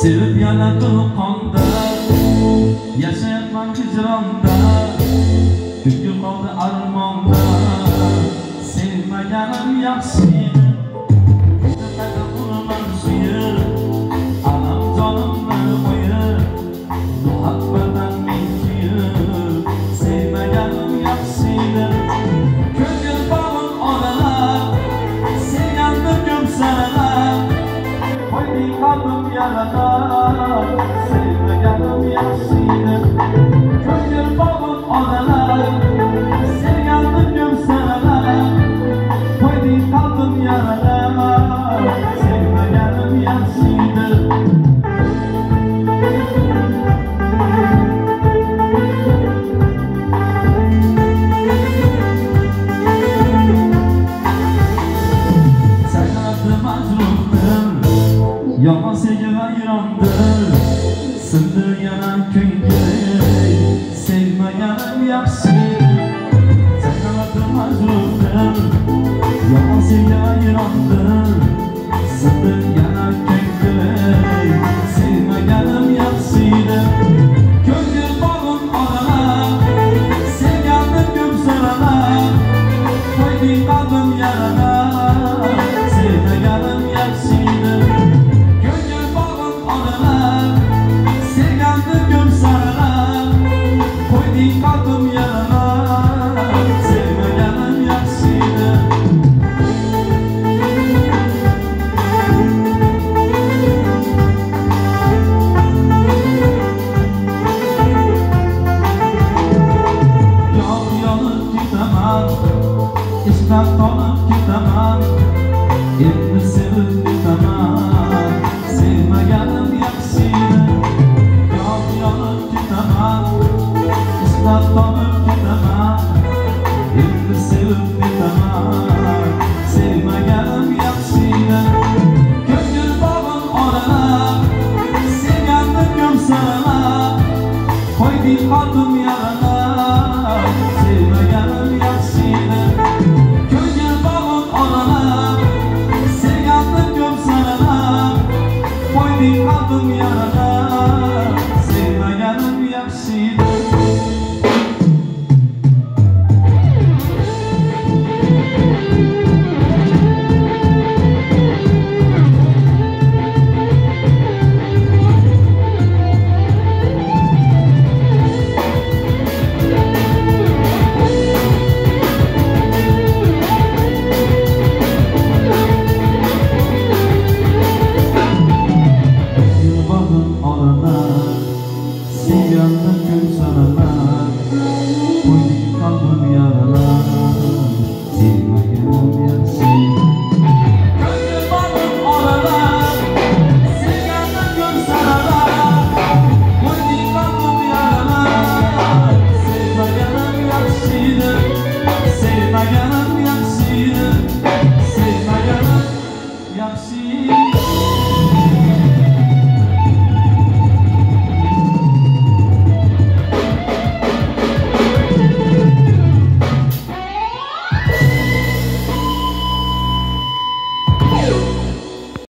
sevib yana to'lqonda yashayapman hijronda ko'ngil qoldi armonda sevmaganim yaxshi oh sevgi vayrondir Sindi yana ko'ngil Sevmaganim yaxshi Sakrabdi Qolib ketaman Endi sevib ketaman Sevmaganim yaxshi edi Yol ketaman Ishlab qolib ketaman Endi sevib ketaman Sevmaganim yaxshi edi Ko'ngil bog'im oralab Sevganni ko'p saralab Qo'yding di kampung yang